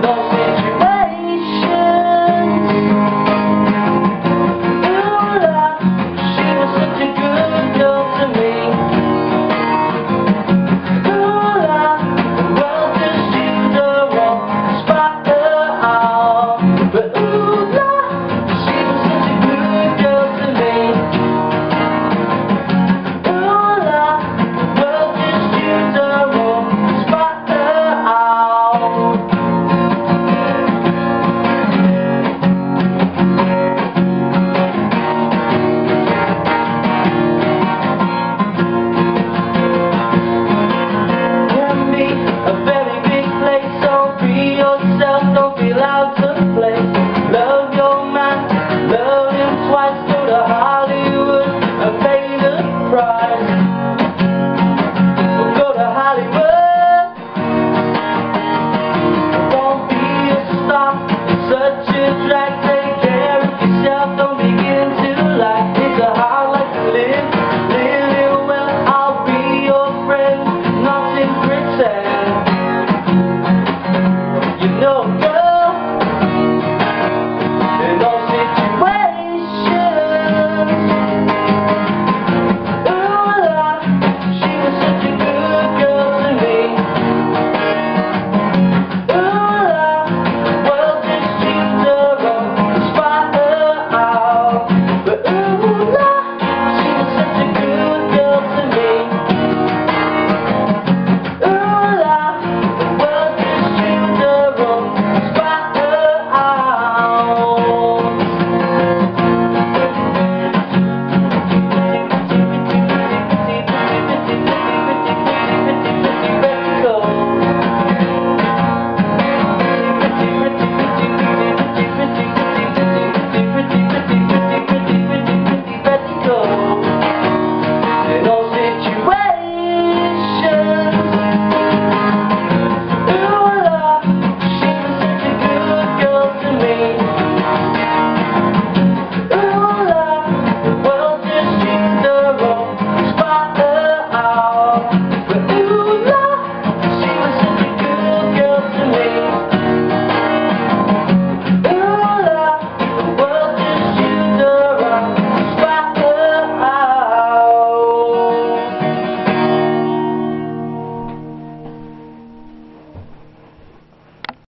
Don't